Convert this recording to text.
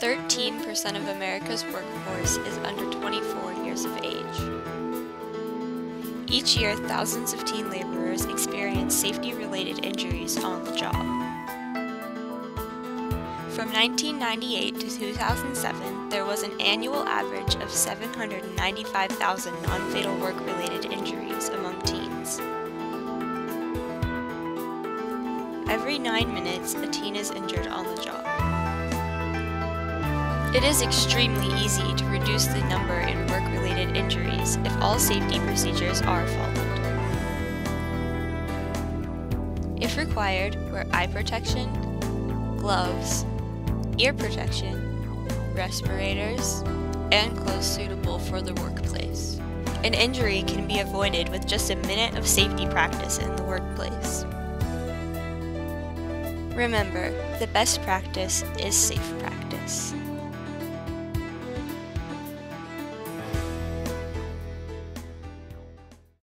13% of America's workforce is under 24 years of age. Each year, thousands of teen laborers experience safety related injuries on the job. From 1998 to 2007, there was an annual average of 795,000 non fatal work related injuries among teens. Every nine minutes, a teen is injured on the job. It is extremely easy to reduce the number in work-related injuries if all safety procedures are followed. If required, wear eye protection, gloves, ear protection, respirators, and clothes suitable for the workplace. An injury can be avoided with just a minute of safety practice in the workplace. Remember, the best practice is safe practice.